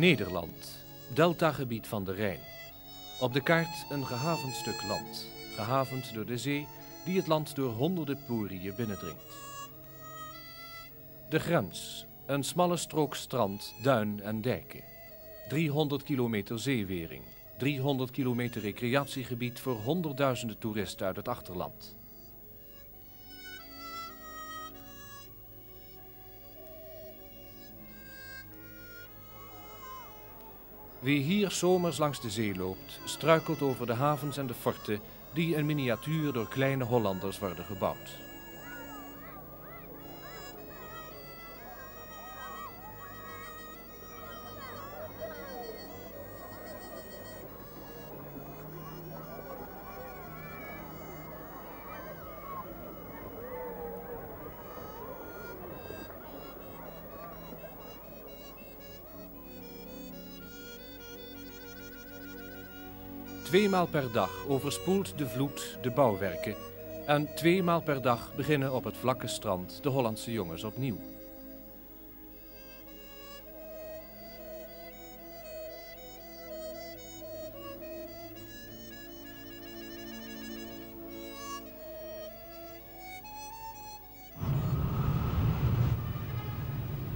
Nederland, deltagebied van de Rijn. Op de kaart een gehavend stuk land, gehavend door de zee die het land door honderden poriën binnendringt. De grens, een smalle strook strand, duin en dijken. 300 kilometer zeewering, 300 kilometer recreatiegebied voor honderdduizenden toeristen uit het achterland. Wie hier zomers langs de zee loopt, struikelt over de havens en de forten die in miniatuur door kleine Hollanders worden gebouwd. Tweemaal per dag overspoelt de vloed de bouwwerken en tweemaal per dag beginnen op het vlakke strand de Hollandse jongens opnieuw.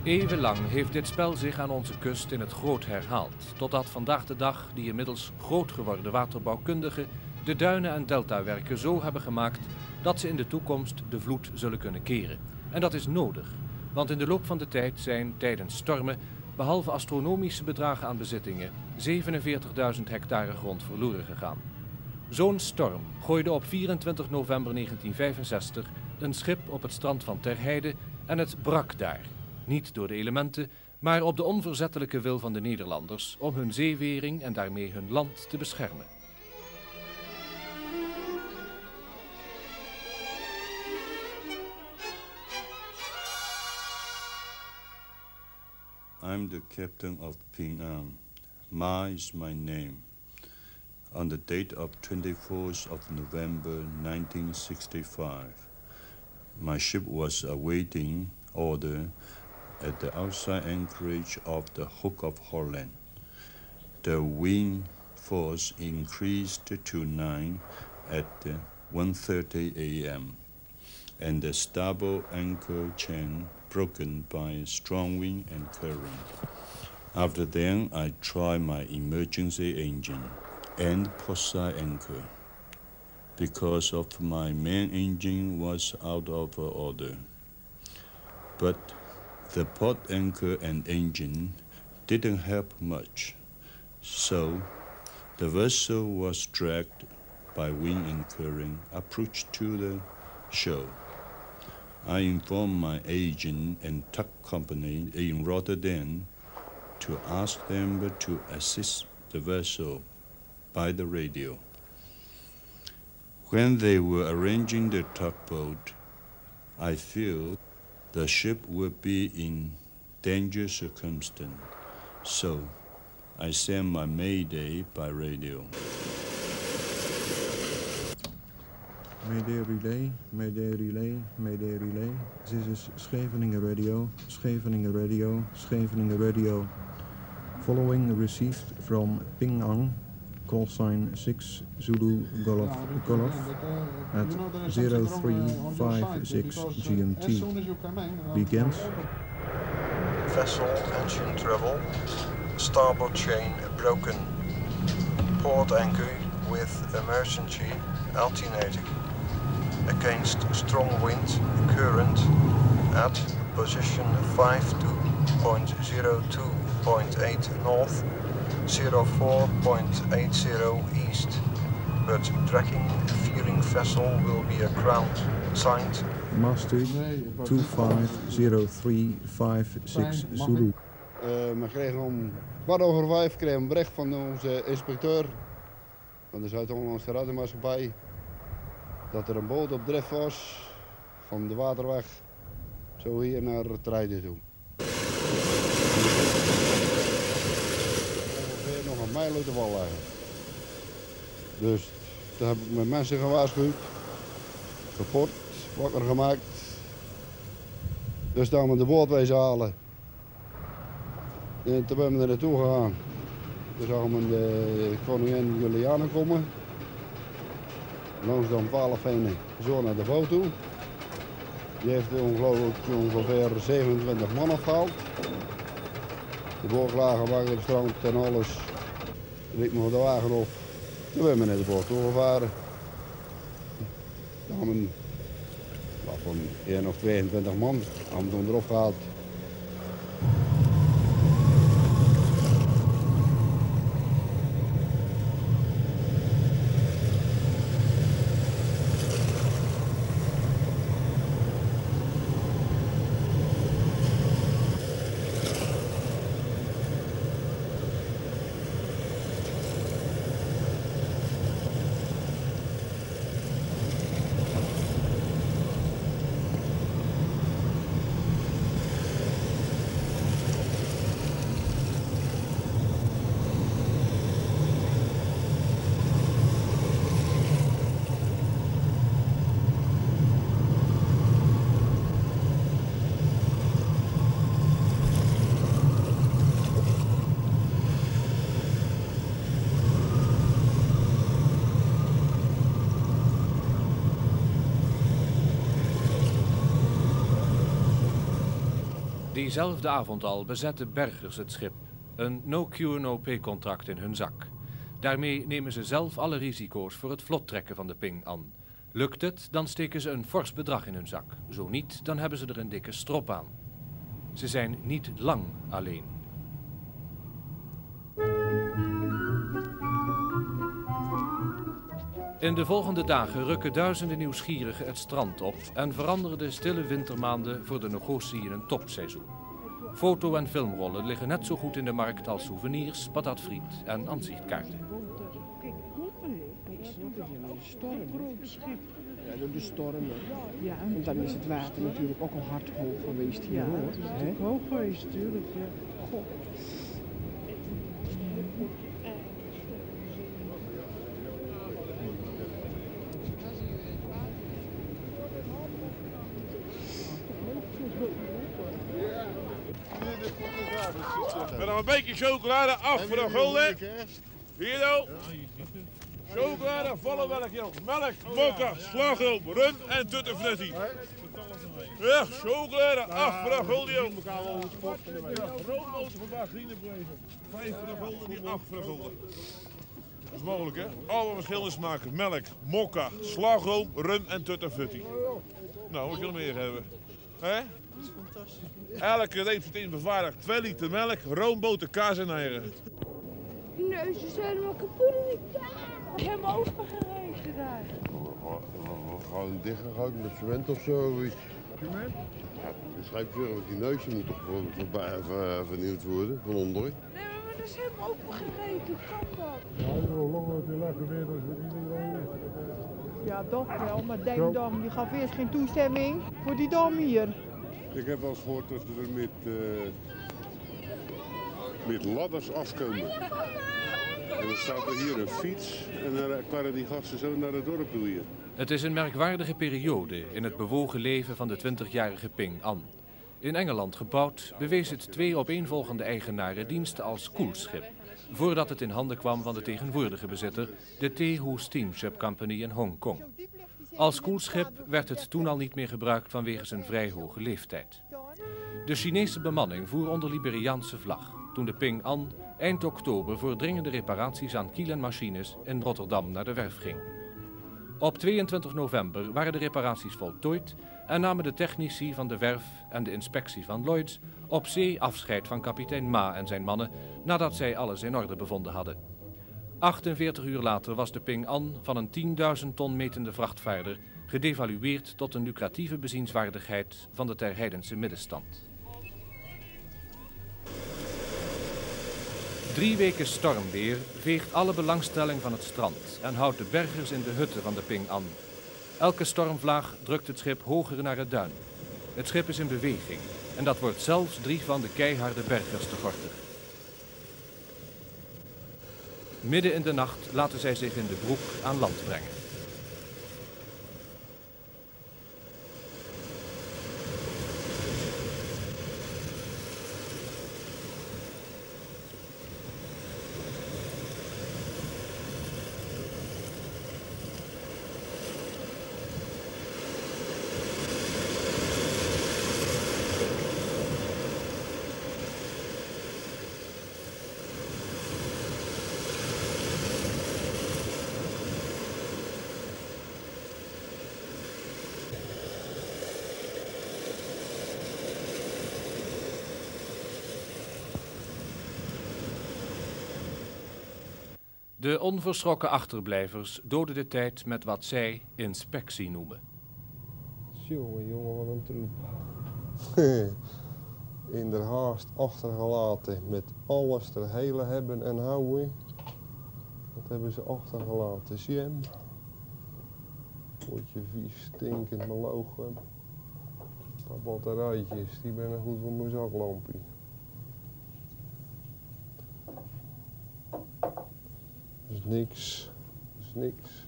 Eeuwenlang heeft dit spel zich aan onze kust in het groot herhaald, totdat vandaag de dag die inmiddels groot geworden waterbouwkundigen de duinen en deltawerken zo hebben gemaakt dat ze in de toekomst de vloed zullen kunnen keren. En dat is nodig, want in de loop van de tijd zijn tijdens stormen, behalve astronomische bedragen aan bezittingen, 47.000 hectare grond verloren gegaan. Zo'n storm gooide op 24 november 1965 een schip op het strand van Terheide en het brak daar niet door de elementen, maar op de onverzettelijke wil van de Nederlanders om hun zeewering en daarmee hun land te beschermen. I'm the captain of Ping An. Ma is my name. On the date of 24th of November 1965, my ship was awaiting order at the outside anchorage of the Hook of Holland. The wind force increased to 9 at 1.30 a.m. and the starboard anchor chain broken by strong wind and current. After then, I tried my emergency engine and port-side anchor because of my main engine was out of order. But the port anchor and engine didn't help much, so the vessel was dragged by wind and current approach to the shore. I informed my agent and tug company in Rotterdam to ask them to assist the vessel by the radio. When they were arranging the tugboat, I feel the ship would be in dangerous circumstance. So I sent my mayday by radio. Mayday relay, mayday relay, mayday relay. This is Scheveningen radio, Scheveningen radio, Scheveningen radio. Following received from Ping Ang, call sign 6 Zulu Golf Golf at 0356 GMT. Begins. Vessel engine trouble. Starboard chain broken. Port anchor with emergency alternating. Against strong wind current at position 52.02.8 north 04.80 east. But tracking fearing vessel will be aground. Signed Master 250356 Zulu. Uh, we kregen om kwart over vijf kregen we een bericht van onze inspecteur van de Zuid-Hollandse Rademaatschappij dat er een boot op drif was van de waterweg zo hier naar het rijden toe. De wal liggen. Dus toen heb ik mijn mensen gewaarschuwd, kapot, wakker gemaakt. Dus dan we de boot wezen halen. En toen ben we er naartoe gegaan. Toen zagen we de koningin Juliana komen. Langs de 12 heen, zo naar de boot toe. Die heeft ongelooflijk ongeveer 27 man afgehaald. De boot lagen waren op strand en alles. Liep nog de wagen op. Toen ben we naar de boot toegevaren. Dan hebben wat van 1 of 22 man hebben we toen erop gehaald. Diezelfde avond al bezetten bergers het schip. Een no-cure no-pay contract in hun zak. Daarmee nemen ze zelf alle risico's voor het vlot trekken van de ping aan. Lukt het, dan steken ze een fors bedrag in hun zak. Zo niet, dan hebben ze er een dikke strop aan. Ze zijn niet lang alleen. In de volgende dagen rukken duizenden nieuwsgierigen het strand op en veranderen de stille wintermaanden voor de Nogosi in een topseizoen. Foto- en filmrollen liggen net zo goed in de markt als souvenirs, patatfriet en aanzichtkaarten. Ja, door de stormen. Ja, en dan is het water natuurlijk ook al hard hoog geweest hier, hoor. Het is hoog geweest, natuurlijk. Ja. God. Met nog een beetje chocolade af voor de gulden. Hier nou. Chocolade, volle melk, jongens. Melk, mokka, slagroom, rum en tuttenfrutti. Ja, chocolade, af voor de gulden, jongens. Roodmotor vandaag, vriendenbeleven. Vijf gulden, die acht voor de. Dat is mogelijk, hè? Alle verschillende smaken. Melk, mokka, slagroom, rum en tuttenfrutti. Nou, wat je meer hebben? Hè? Elke reep zit in bevaardigd 2 liter melk, roomboter, kaas en eieren. Die neusjes zijn helemaal kapot. Helemaal opengereden daar. Gewoon dichtgegooid met cement of zo. Iets. Cement? Ja, de met die neusje moet toch gewoon ver- vernieuwd worden, van onderen. Nee, maar dat is helemaal opengereden. Hoe kan dat? Ja, toch wel, maar deze dam die gaf eerst geen toestemming voor die dam hier. Ik heb wel eens gehoord dat ze er met, eh, met ladders afkomen. En dan staat er hier een fiets en dan karren die gasten zo naar het dorp hier. Het is een merkwaardige periode in het bewogen leven van de 20-jarige Ping An. In Engeland gebouwd bewees het twee opeenvolgende eigenaren dienst als koelschip, voordat het in handen kwam van de tegenwoordige bezitter, de Tehu Steamship Company in Hongkong. Als koelschip werd het toen al niet meer gebruikt vanwege zijn vrij hoge leeftijd. De Chinese bemanning voer onder Liberiaanse vlag toen de Ping An eind oktober voor dringende reparaties aan kiel en machines in Rotterdam naar de werf ging. Op 22 november waren de reparaties voltooid en namen de technici van de werf en de inspectie van Lloyds op zee afscheid van kapitein Ma en zijn mannen nadat zij alles in orde bevonden hadden. 48 uur later was de Ping An van een 10.000 ton metende vrachtvaarder gedevalueerd tot een lucratieve bezienswaardigheid van de terheidense middenstand. Drie weken stormweer veegt alle belangstelling van het strand en houdt de bergers in de hutten van de Ping An. Elke stormvlaag drukt het schip hoger naar het duin. Het schip is in beweging en dat wordt zelfs drie van de keiharde bergers te. Midden in de nacht laten zij zich in de broek aan land brengen. De onverschrokken achterblijvers doden de tijd met wat zij inspectie noemen. Jongen, jongen, wat een troep. In de haast achtergelaten met alles ter hele hebben en houden. Dat hebben ze achtergelaten. Jam. Potje vies, stinkend melogen. Een paar batterijtjes, die ben goed voor mijn zaklampje. Dat is niks. Dat is niks.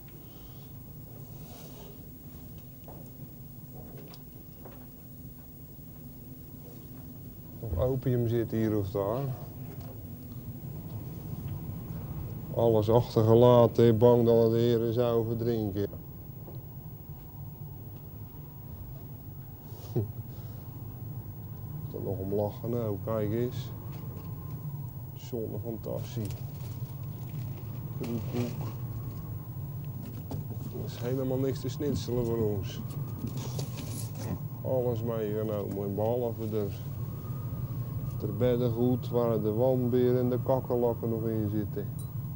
Of opium zit hier of daar. Alles achtergelaten, bang dat de heren zou verdrinken. Er nog om lachen? Nou, kijk eens. Zonne fantasie. Er is helemaal niks te snitselen voor ons. Alles meegenomen, behalve de, de beddengoed waar de wandbeer en de kakkerlakken nog in zitten.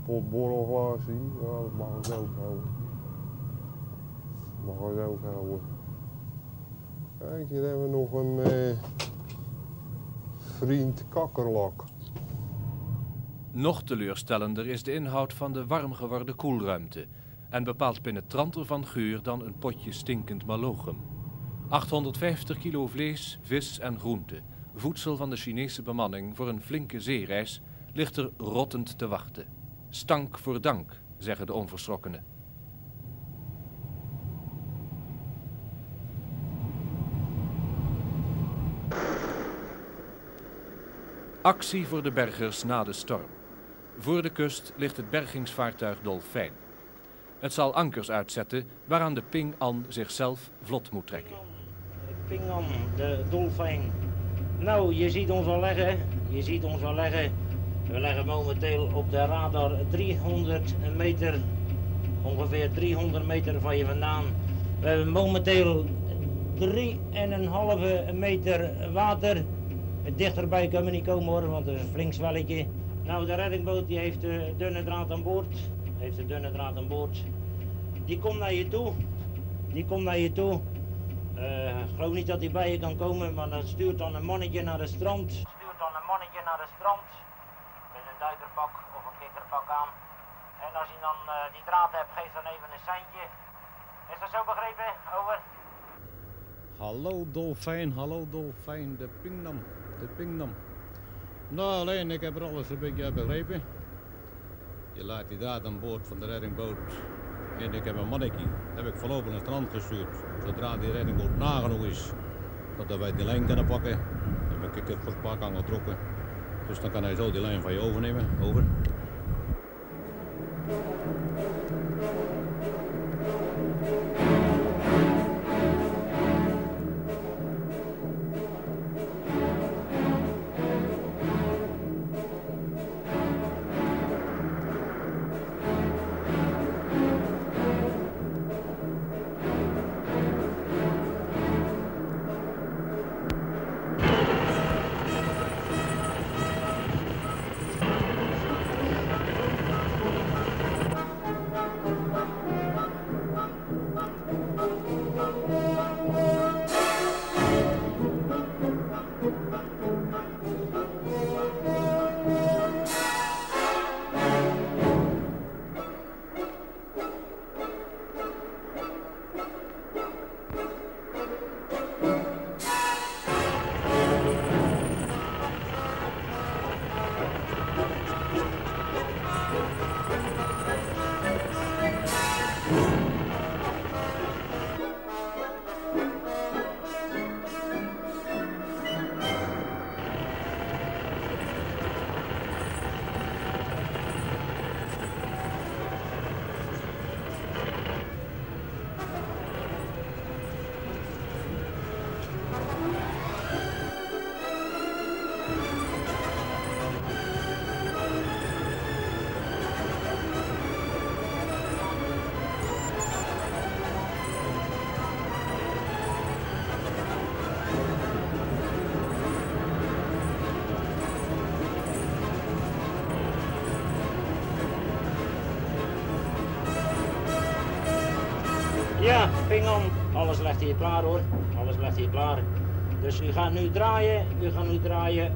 Pot borrelglas hier, dat mag ik ook houden. Dat mag ook houden. Kijk, hier hebben we nog een eh, vriend kakkerlak. Nog teleurstellender is de inhoud van de warm geworden koelruimte en bepaalt penetranter van geur dan een potje stinkend malochem. 850 kilo vlees, vis en groente, voedsel van de Chinese bemanning voor een flinke zeereis, ligt er rottend te wachten. Stank voor dank, zeggen de onverschrokkenen. Actie voor de bergers na de storm. Voor de kust ligt het bergingsvaartuig Dolfijn. Het zal ankers uitzetten waaraan de Ping An zichzelf vlot moet trekken. Ping An, de Dolfijn. Nou, je ziet ons al leggen. Je ziet ons al leggen. We leggen momenteel op de radar 300 meter, ongeveer 300 meter van je vandaan. We hebben momenteel 3,5 meter water. Dichterbij kunnen we niet komen hoor, want er is een flink zwelletje. Nou, de reddingboot die heeft de dunne draad aan boord. Heeft de dunne draad aan boord. Die komt naar je toe. Die komt naar je toe. Eh, Ik geloof niet dat hij bij je kan komen, maar dan stuurt dan een mannetje naar het strand. Stuurt dan een mannetje naar het strand. Met een duikerpak of een kikkerpak aan. En als hij dan eh, die draad hebt, geef dan even een seintje. Is dat zo begrepen? Over. Hallo dolfijn, hallo dolfijn, de pingnam, de pingnam. Nou, alleen ik heb er alles een beetje begrepen. Je laat die draad aan boord van de reddingboot. En ik heb een mannetje, heb ik voorlopig naar het strand gestuurd. Zodra die reddingboot nagenoeg is, dat wij die lijn kunnen pakken. Dan heb ik het voor het pak aangetrokken. Dus dan kan hij zo die lijn van je overnemen. Over. Alles legt hier klaar hoor. Alles legt hier klaar. Dus u gaat nu draaien, u gaat nu draaien.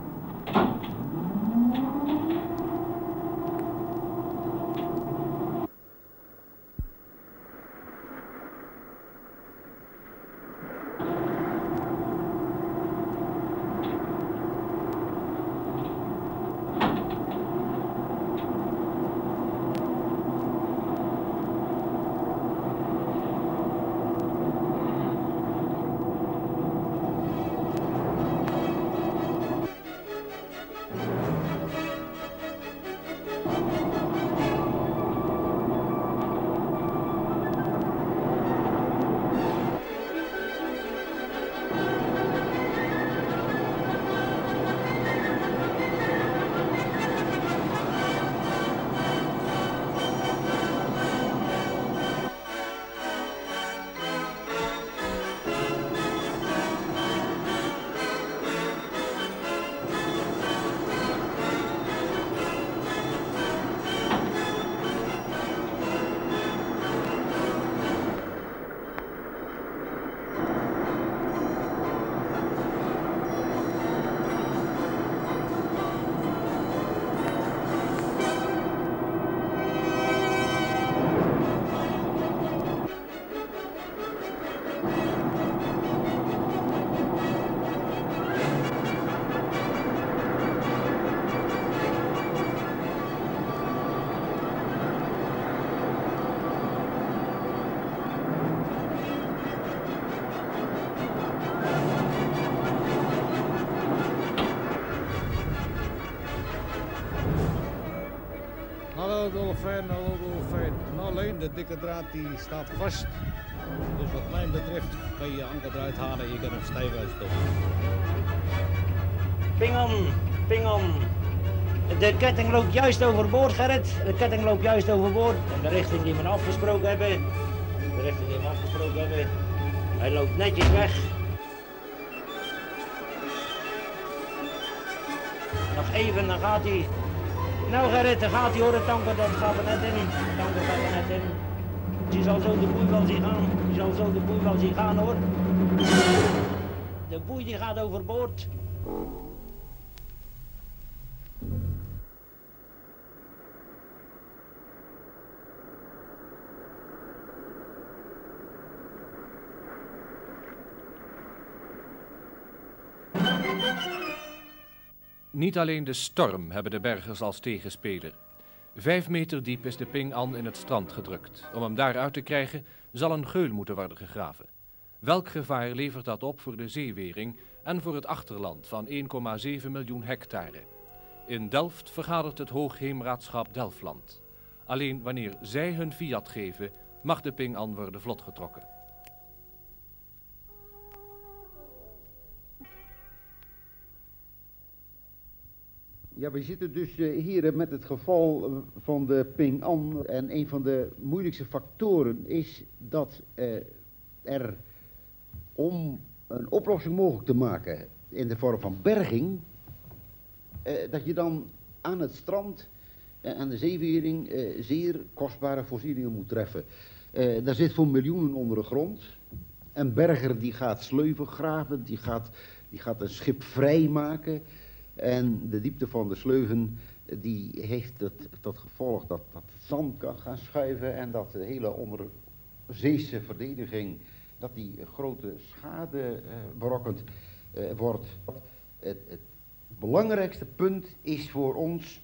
Hallo dolfijn, hallo dolfijn. Nou, alleen de dikke draad die staat vast. Dus wat mij betreft kan je je anker eruit halen en je kan hem stijf uitstoppen. Pingan, Pingan. De ketting loopt juist overboord, Gerrit. De ketting loopt juist overboord. In de richting die we afgesproken hebben. De richting die we afgesproken hebben. Hij loopt netjes weg. Nog even, dan gaat hij. Nou Gerrit, dan gaat hij hoor, de tanker, dat gaat er net in. De tanker gaat er net in. Je zal zo de boei wel zien gaan. Je zal zo de boei wel zien gaan hoor. De boei die gaat overboord. Niet alleen de storm hebben de bergers als tegenspeler. Vijf meter diep is de Ping An in het strand gedrukt. Om hem daaruit te krijgen zal een geul moeten worden gegraven. Welk gevaar levert dat op voor de zeewering en voor het achterland van 1,7 miljoen hectare? In Delft vergadert het Hoogheemraadschap Delftland. Alleen wanneer zij hun fiat geven, mag de Ping An worden vlotgetrokken. Ja, we zitten dus eh, hier eh, met het geval eh, van de Ping An. En een van de moeilijkste factoren is dat eh, er om een oplossing mogelijk te maken in de vorm van berging, eh, dat je dan aan het strand en aan de zeewering eh, zeer kostbare voorzieningen moet treffen. Eh, daar zit voor miljoenen onder de grond. Een berger die gaat sleuven graven, die gaat, die gaat een schip vrijmaken. En de diepte van de sleuven die heeft het tot gevolg dat, dat het zand kan gaan schuiven en dat de hele onderzeese verdediging dat die grote schade eh, berokkend eh, wordt. Het, het belangrijkste punt is voor ons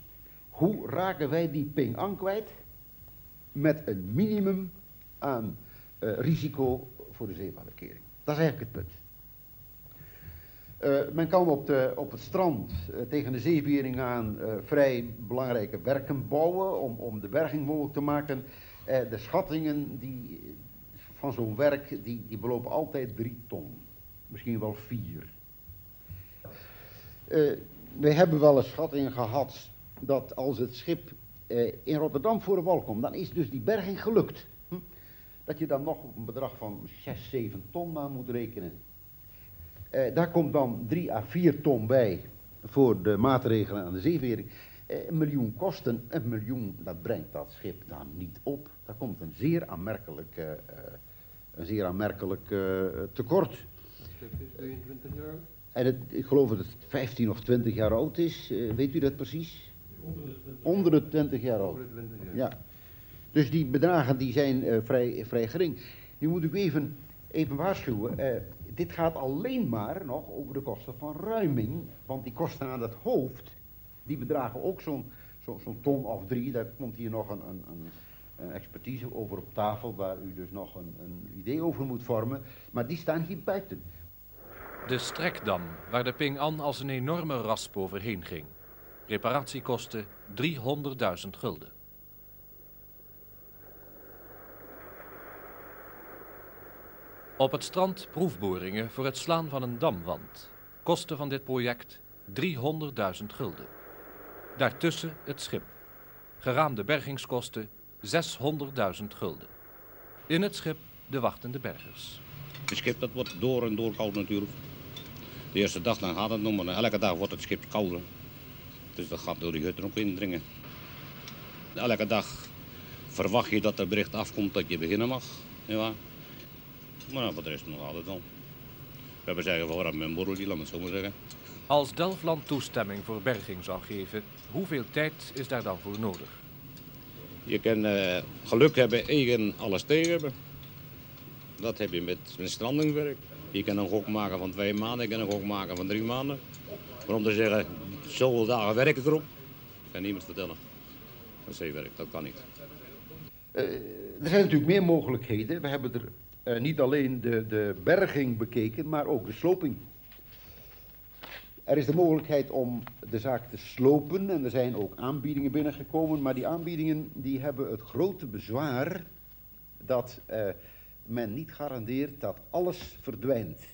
hoe raken wij die ping an kwijt met een minimum aan eh, risico voor de zeewaterkering. Dat is eigenlijk het punt. Eh, men kan op, de, op het strand eh, tegen de zeewering aan eh, vrij belangrijke werken bouwen om, om de berging mogelijk te maken. De schattingen die, van zo'n werk die, die belopen altijd drie ton, misschien wel vier. We hebben wel een schatting gehad dat als het schip in Rotterdam voor de wal komt, dan is dus die berging gelukt. Hm? Dat je dan nog op een bedrag van 6, 7 ton aan moet rekenen. Eh, daar komt dan 3 à 4 ton bij voor de maatregelen aan de zeevering. Eh, een miljoen kosten, een miljoen, dat brengt dat schip dan niet op. Daar komt een zeer aanmerkelijke eh, een zeer aanmerkelijk tekort. Het is 22 jaar oud. En het, ik geloof dat het 15 of 20 jaar oud is. Weet u dat precies? Onder de 20 Onder de 20 jaar oud. Onder de 20 jaar. Ja. Dus die bedragen die zijn vrij, vrij gering. Nu moet ik even, even waarschuwen. Dit gaat alleen maar nog over de kosten van ruiming. Want die kosten aan het hoofd, die bedragen ook zo'n zo, ton of drie. Daar komt hier nog een, een, een, een expertise over op tafel, waar u dus nog een, een idee over moet vormen. Maar die staan hier buiten. De Strekdam, waar de Ping An als een enorme rasp overheen ging. Reparatiekosten 300.000 gulden. Op het strand proefboringen voor het slaan van een damwand. Kosten van dit project 300.000 gulden. Daartussen het schip. Geraamde bergingskosten 600.000 gulden. In het schip de wachtende bergers. Het schip dat wordt door en door koud natuurlijk. De eerste dag dan gaat het nog, maar elke dag wordt het schip kouder. Dus dat gaat door die hutten ook indringen. Elke dag verwacht je dat er bericht afkomt dat je beginnen mag. Ja. Maar nou, voor de rest nog altijd wel. We hebben zeggen van waarom mijn borreltje, laat me het zo maar zeggen. Als Delftland toestemming voor berging zou geven, hoeveel tijd is daar dan voor nodig? Je kan eh, geluk hebben, eigen alles tegen hebben. Dat heb je met, met strandingwerk. Je kan een gok maken van twee maanden, je kan een gok maken van drie maanden. Maar om te zeggen, zoveel dagen werk ik erop, kan niemand vertellen. Dat is zeewerk, dat kan niet. Eh, er zijn natuurlijk meer mogelijkheden. We hebben er eh, niet alleen de, de berging bekeken, maar ook de sloping. Er is de mogelijkheid om de zaak te slopen en er zijn ook aanbiedingen binnengekomen, maar die aanbiedingen die hebben het grote bezwaar dat eh, men niet garandeert dat alles verdwijnt.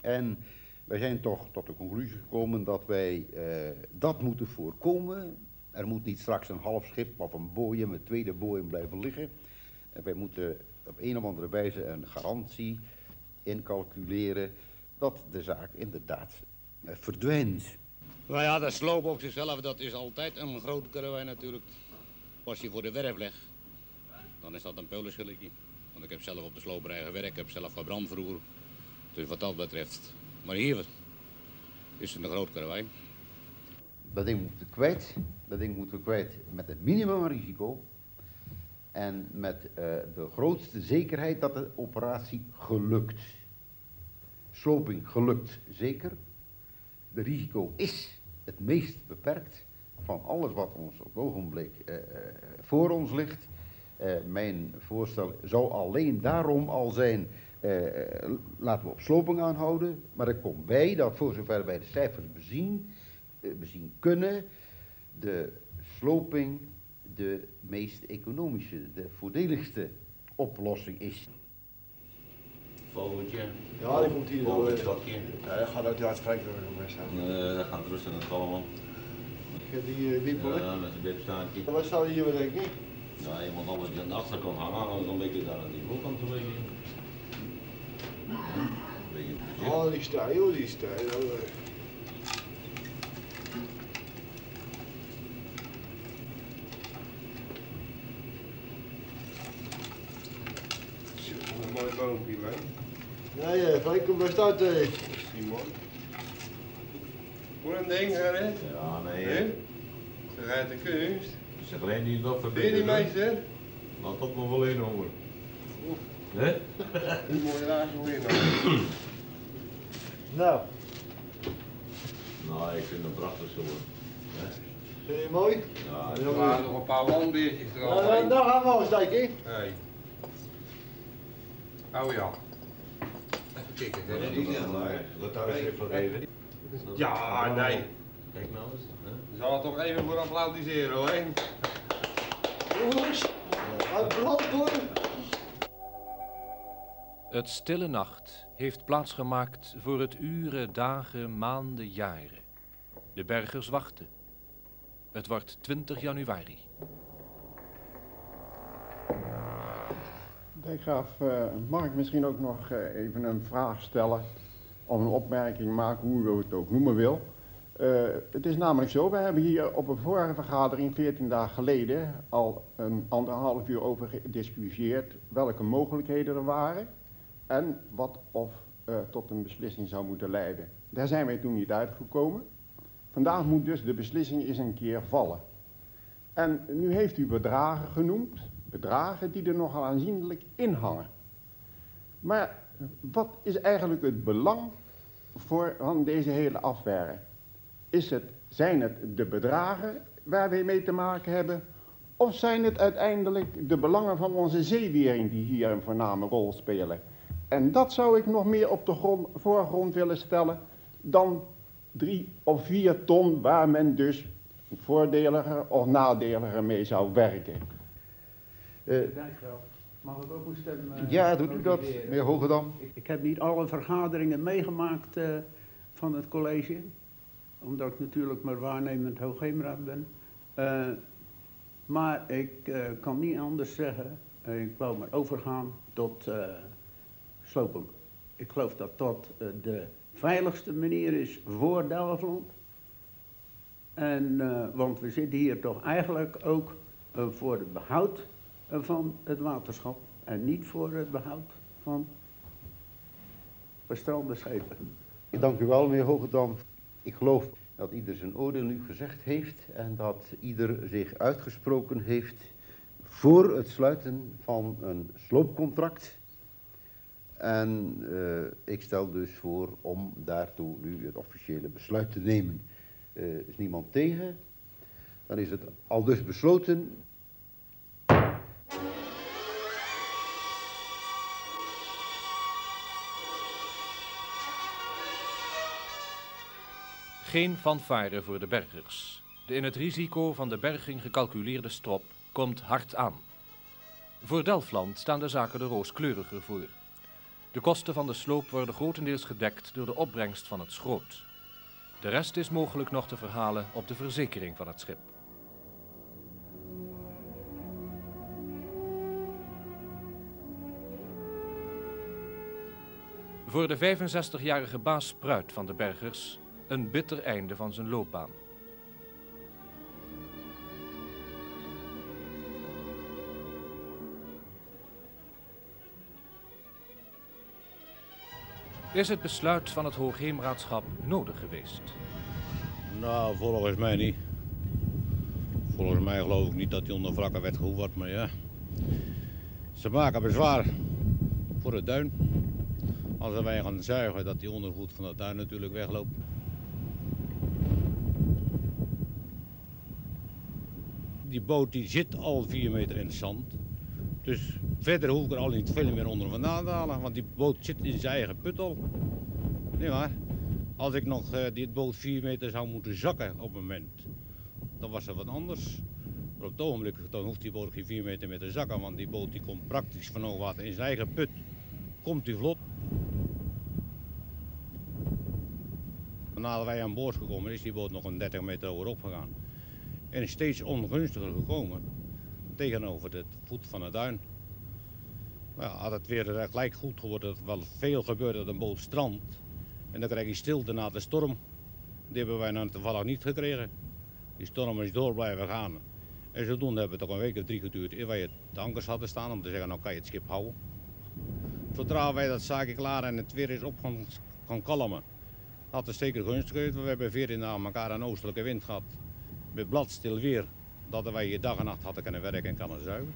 En wij zijn toch tot de conclusie gekomen dat wij eh, dat moeten voorkomen. Er moet niet straks een half schip of een boeien met tweede boeien blijven liggen. En wij moeten op een of andere wijze een garantie incalculeren dat de zaak inderdaad eh, verdwijnt. Nou ja, dat sloop op zichzelf, dat is altijd een groot karwei natuurlijk. Als je voor de werf legt, dan is dat een peulenschilletje. Want ik heb zelf op de sloperij gewerkt, ik heb zelf gebrand vroeger. Dus wat dat betreft. Maar hier is het een groot karwei. Dat ding moeten we kwijt. Dat ding moeten we kwijt met het minimum risico. En met eh, de grootste zekerheid dat de operatie gelukt. Sloping gelukt zeker. De risico is het meest beperkt van alles wat ons op het ogenblik eh, eh, voor ons ligt. Mijn voorstel zou alleen daarom al zijn, laten we op sloping aanhouden. Maar er komt bij dat voor zover wij de cijfers bezien, bezien kunnen, de sloping de meest economische, de voordeligste oplossing is. Vogeltje. Ja, die komt hier. Vogelstokje. Ja, dat gaat nog best aan. Nee, dat gaat rustig in het galm. Ik heb die uh, wiepel. Ja, met zijn bipstaartje. Wat zou hier weer denken? Ja, je moet alles die aan de achterkant hangen, anders dan beetje daar aan die voorkant te liggen. Oh, die stijl, die stijl. Mooi boompje, hè? Nee, eh, Frank, kom best uit. eh. Simon. Hoe een ding, hè? Ja, nee. Hè? Ze rijdt de kunst. Alleen die nog Zie je die meester? Laat op me wel in, hoor. Hè? Die mooie raak nog in. Nou, Nou, ik vind hem prachtig zo. hoor. Vind je mooi? Ja, Er waren nog een paar landbeertjes er al. Nou, dan gaan we kijken. Hey. Oh ja. Even kijken. dat maar. Wat daar even even. Ja, nee. Kijk nou eens. hè? Zal er toch even voor applaudisseren hoor. Jongens, uit brand. Het stille nacht heeft plaatsgemaakt voor het uren, dagen, maanden, jaren. De bergers wachten. Het wordt 20 januari. Dijkgraaf, eh, mag ik misschien ook nog eh, even een vraag stellen of een opmerking maken, hoe u het ook noemen wil. Eh, het is namelijk zo, we hebben hier op een vorige vergadering, 14 dagen geleden, al een anderhalf uur over gediscussieerd welke mogelijkheden er waren. en wat of tot een beslissing zou moeten leiden. Daar zijn wij toen niet uitgekomen. Vandaag moet dus de beslissing eens een keer vallen. En nu heeft u bedragen genoemd, bedragen die er nogal aanzienlijk in hangen. Maar wat is eigenlijk het belang voor, van deze hele affaire? Is het, zijn het de bedragen waar wij mee te maken hebben? Of zijn het uiteindelijk de belangen van onze zeewering die hier een voorname rol spelen? En dat zou ik nog meer op de grond, voorgrond willen stellen dan drie of vier ton waar men dus voordeliger of nadeliger mee zou werken. Uh, Mag ik ook een stem? Uh, ja, doet u dat, meneer Hogedam? Ik, ik, heb niet alle vergaderingen meegemaakt uh, van het college, omdat ik natuurlijk maar waarnemend hoogheemraad ben. Uh, maar ik kan niet anders zeggen, ik wou maar overgaan tot slopen. Ik geloof dat dat de veiligste manier is voor Delftland. En, want we zitten hier toch eigenlijk ook voor het behoud van het waterschap en niet voor het behoud van bestrande schepen. Ik dank u wel, meneer Hogedam. Ik geloof dat ieder zijn oordeel nu gezegd heeft en dat ieder zich uitgesproken heeft voor het sluiten van een sloopcontract. En uh, ik stel dus voor om daartoe nu het officiële besluit te nemen. Uh, is niemand tegen? Dan is het al dus besloten. Geen fanfare voor de bergers. De in het risico van de berging gecalculeerde strop komt hard aan. Voor Delfland staan de zaken er rooskleuriger voor. De kosten van de sloop worden grotendeels gedekt door de opbrengst van het schroot. De rest is mogelijk nog te verhalen op de verzekering van het schip. Voor de 65-jarige baas Spruit van de Bergers een bitter einde van zijn loopbaan. Is het besluit van het Hoogheemraadschap nodig geweest? Nou, volgens mij niet. Volgens mij geloof ik niet dat die onder wrakken werd gehoord, maar ja. Ze maken bezwaar voor het duin. Als wij gaan zuigen dat die ondergoed van het duin natuurlijk wegloopt. Die boot die zit al 4 meter in het zand. Dus verder hoef ik er al niet veel meer onder vandaan te halen, want die boot zit in zijn eigen put al. Nee maar, als ik nog uh, die boot 4 meter zou moeten zakken op het moment, dan was er wat anders. Maar op het ogenblik hoeft die boot geen 4 meter meer te zakken, want die boot die komt praktisch van water in zijn eigen put. Komt die vlot. Nadat wij aan boord gekomen is die boot nog een 30 meter hogerop gegaan en steeds ongunstiger gekomen tegenover de voet van het duin. Ja, had het weer gelijk goed geworden, dat wel veel gebeurde dat een boot strandt. En dan krijg je stilte na de storm. Die hebben wij nou toevallig niet gekregen. Die storm is door blijven gaan. En zodoende hebben we toch een week of drie geduurd eer wij het ankers hadden staan om te zeggen, nou kan je het schip houden. Zodra wij dat zaakje klaar en het weer is op gaan, kalmen, had het zeker gunstig We hebben 14 dagen elkaar een oostelijke wind gehad met bladstil weer dat wij hier dag en nacht hadden kunnen werken en kunnen zuigen.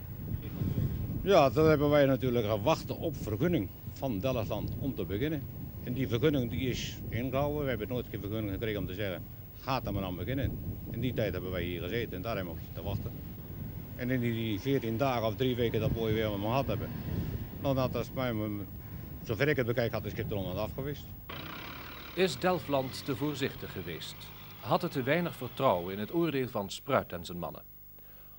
Ja, dan hebben wij natuurlijk gewacht op vergunning van Delftland om te beginnen. En die vergunning die is ingehouden. We hebben nooit geen vergunning gekregen om te zeggen, gaat er maar aan beginnen. In die tijd hebben wij hier gezeten en daar hebben we te wachten. En in die 14 dagen of drie weken dat we weer met gehad hebben, dan had dat mij, zover ik het bekijk, had de schip eronder af geweest. Is Delftland te voorzichtig geweest? Had het te weinig vertrouwen in het oordeel van Spruit en zijn mannen.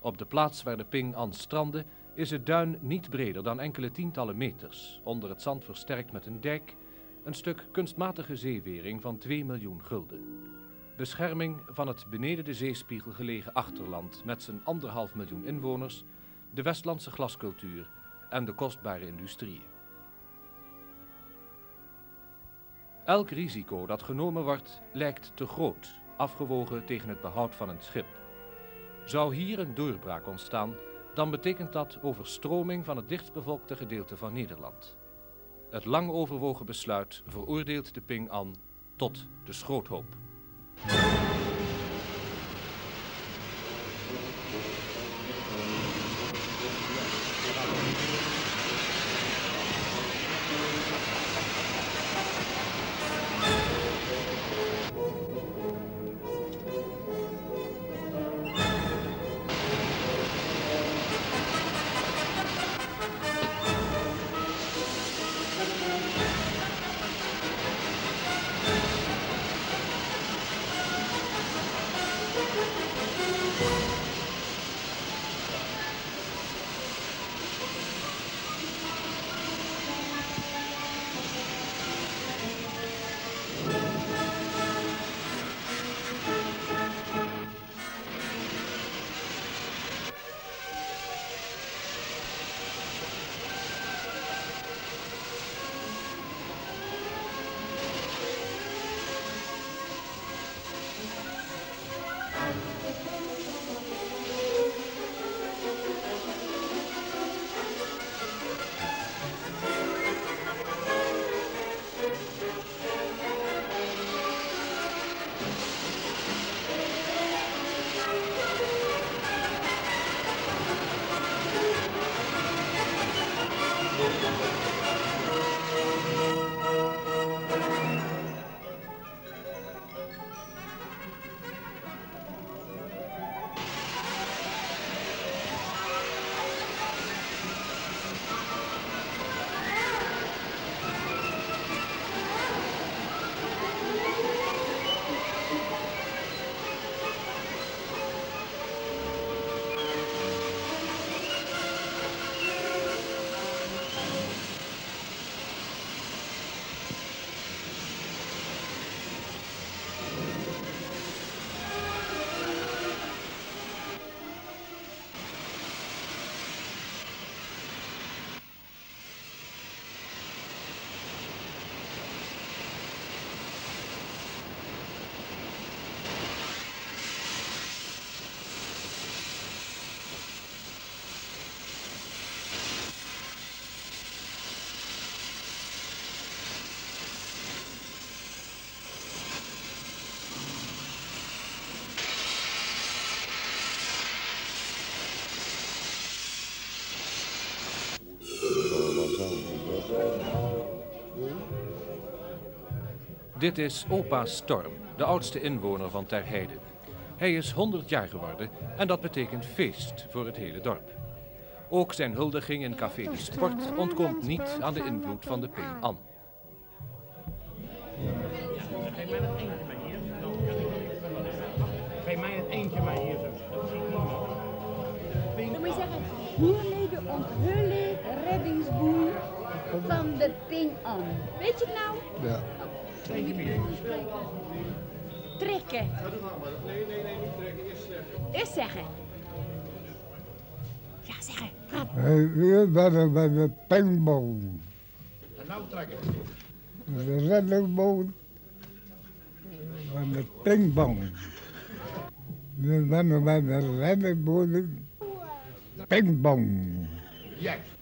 Op de plaats waar de Ping An strandde is het duin niet breder dan enkele tientallen meters, onder het zand versterkt met een dijk, een stuk kunstmatige zeewering van 2 miljoen gulden. Bescherming van het beneden de zeespiegel gelegen achterland met zijn anderhalf miljoen inwoners, de Westlandse glascultuur en de kostbare industrieën. Elk risico dat genomen wordt lijkt te groot afgewogen tegen het behoud van een schip. Zou hier een doorbraak ontstaan, dan betekent dat overstroming van het dichtstbevolkte gedeelte van Nederland. Het lang overwogen besluit veroordeelt de Ping An tot de schroothoop. Dit is opa Storm, de oudste inwoner van Terheide. Hij is 100 jaar geworden en dat betekent feest voor het hele dorp. Ook zijn huldiging in Café de Sport ontkomt niet aan de invloed van de Ping An. Geef mij dat eentje maar hier, dan kan ik nog iets van Geef mij het eentje maar hier zo. Dan moet je zeggen, hiermee de onthulling reddingsboei van de Ping An. Weet je het nou? Ja. Trekken. Nee, nee, nee, niet trekken. Eerst zeggen. Eerst zeggen. Ja, zeggen. Praat. Hier ben ik bij de pingboot. En nou trekken. De reddingsboot van de. Nu ben ik bij de reddingsboot pingboot. Juist.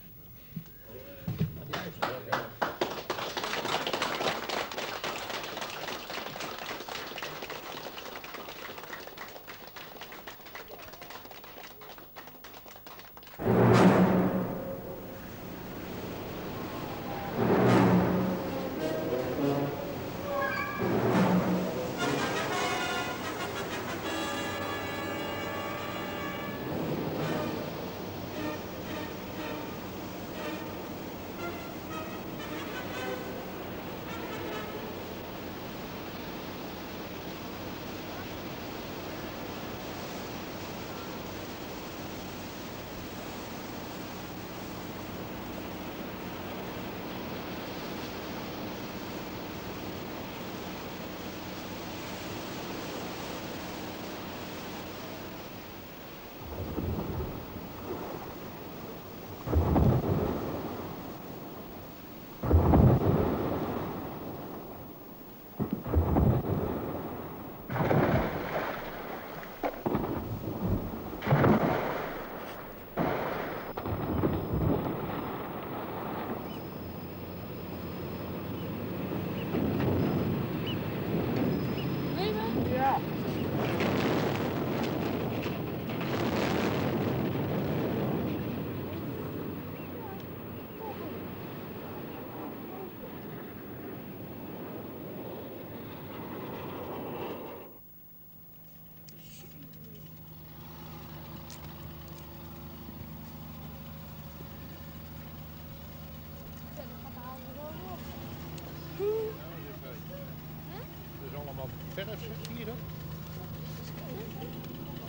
Verf zit, zie je dat?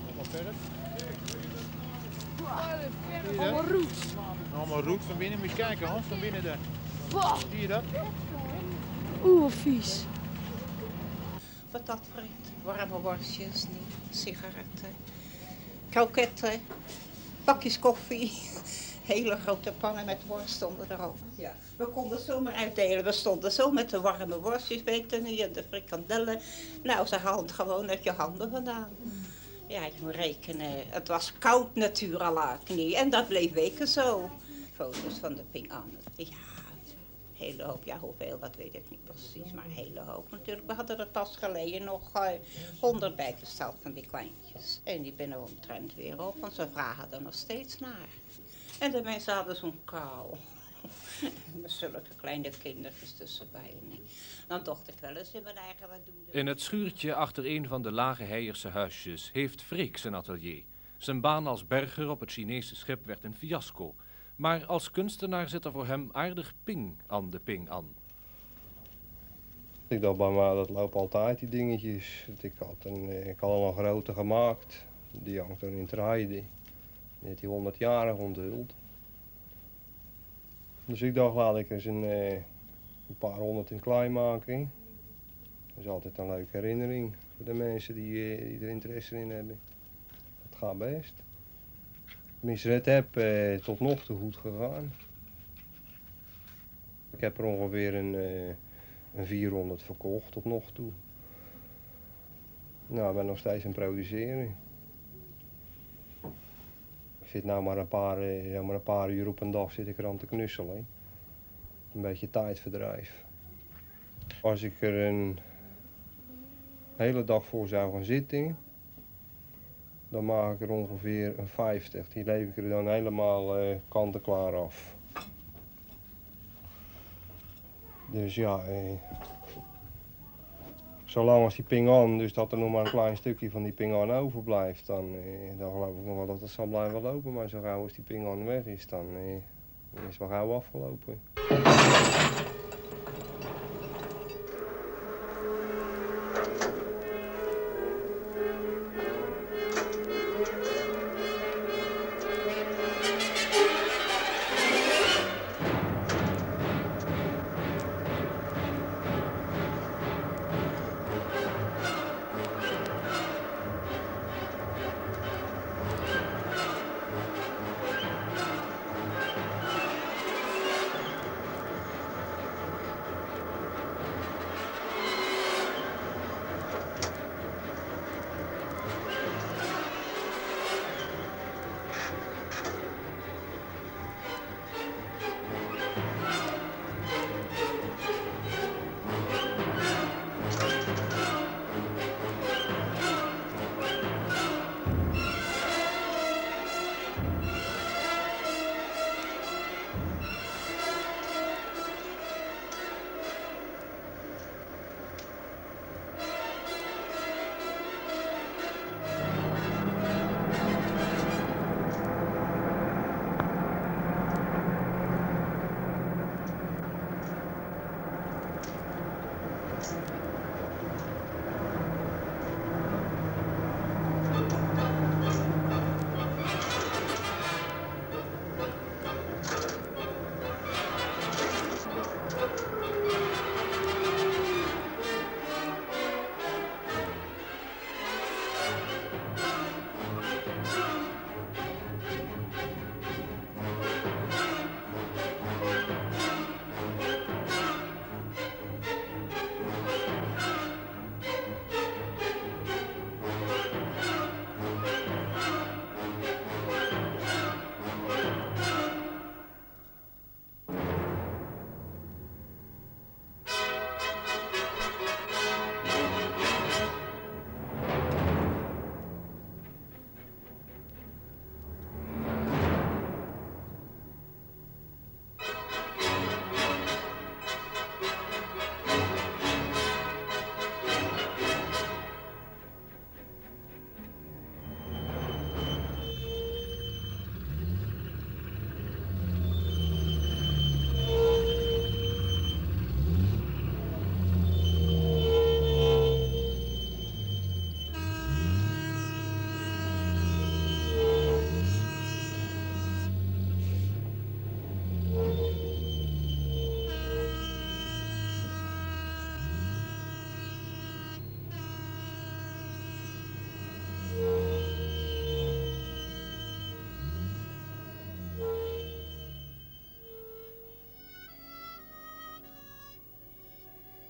Allemaal verf. Allemaal roet. Allemaal roet van binnen. Moet je kijken Hans, van binnen daar. Bah. Zie je dat? Oeh, wat vies. Wat dat vreet. Warme worstjes, niet. sigaretten, kroketten, pakjes koffie. Hele grote pannen met worst stonden erop. Ja. We konden zomaar uitdelen. We stonden zo met de warme worstjes, weet je niet, en de frikandellen. Nou, ze haalden gewoon uit je handen vandaan. Ja, je moet rekenen. Het was koud natuurlijk niet. En dat bleef weken zo. Foto's van de Ping An. Ja, een hele hoop. Ja, hoeveel, dat weet ik niet precies. Maar een hele hoop natuurlijk. We hadden er pas geleden nog eh, honderd bij besteld van die kleintjes. En die binnen omtrent weer op. Want ze vragen er nog steeds naar. En de mensen hadden zo'n kou. Met zulke kleine kindertjes tussenbij. En dan dacht ik wel eens in mijn eigen wat doen. In het schuurtje achter een van de lage Heijerse huisjes heeft Freek zijn atelier. Zijn baan als berger op het Chinese schip werd een fiasco. Maar als kunstenaar zit er voor hem aardig ping aan de ping aan. Ik dacht bij mij, dat loopt altijd die dingetjes. Ik had, een, eh, ik had al een grote gemaakt. Die hangt dan in het rijden. Die heeft die 100 jaar onthuld. Dus ik dacht, laat ik eens een, eh, een paar honderd in klein maken. Dat is altijd een leuke herinnering voor de mensen die, eh, er interesse in hebben. Dat gaat best. Tenminste, het heb eh, tot nog toe goed gegaan. Ik heb er ongeveer een, eh, een 400 verkocht tot nog toe. Nou, ik ben nog steeds aan het produceren. Zit nou maar een paar, eh, ja, maar een paar uur op een dag zit ik er te knusselen. Een beetje tijdverdrijf. Als ik er een hele dag voor zou gaan zitten, dan maak ik er ongeveer een 50. Die lever ik er dan helemaal eh, kant-en-klaar af. Dus ja, eh, zolang als die ping aan, dus dat er nog maar een klein stukje van die ping aan overblijft, dan, eh, dan geloof ik nog wel dat het zal blijven lopen. Maar zo gauw als die ping aan weg is, dan, eh, dan is het wel gauw afgelopen.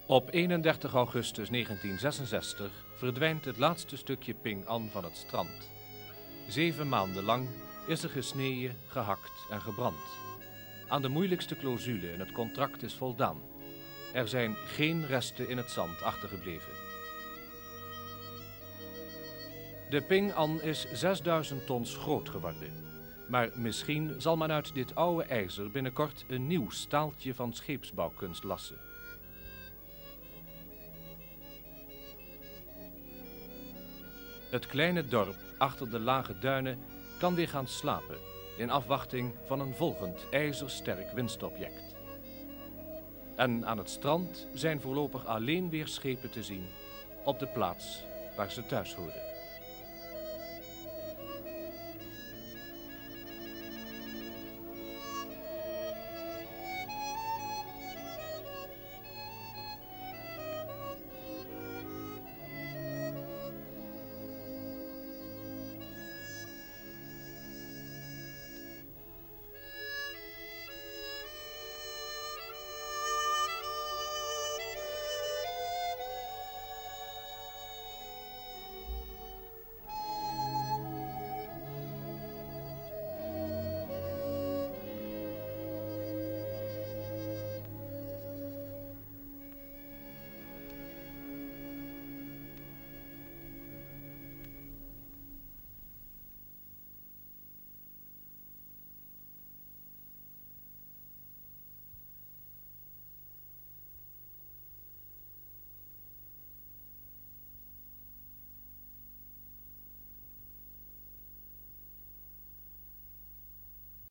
Op 31 augustus 1966 verdwijnt het laatste stukje Ping An van het strand. Zeven maanden lang is er gesneden, gehakt en gebrand. Aan de moeilijkste clausule in het contract is voldaan. Er zijn geen resten in het zand achtergebleven. De Ping An is 6000 tons groot geworden. Maar misschien zal men uit dit oude ijzer binnenkort een nieuw staaltje van scheepsbouwkunst lassen. Het kleine dorp achter de lage duinen kan weer gaan slapen in afwachting van een volgend ijzersterk winstobject. En aan het strand zijn voorlopig alleen weer schepen te zien op de plaats waar ze thuis horen.